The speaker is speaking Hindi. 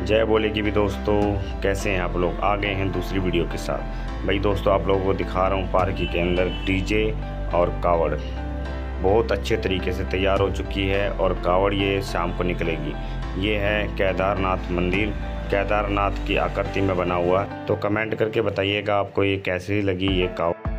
जय बोले की भी दोस्तों, कैसे हैं आप लोग? आ गए हैं दूसरी वीडियो के साथ। भाई दोस्तों, आप लोगों को दिखा रहा हूँ पार्क के अंदर डीजे और कावड़। बहुत अच्छे तरीके से तैयार हो चुकी है और कावड़ ये शाम को निकलेगी। ये है केदारनाथ मंदिर। केदारनाथ की आकृति में बना हुआ। तो कमेंट करके बताइएगा आपको ये कैसी लगी ये कावड़।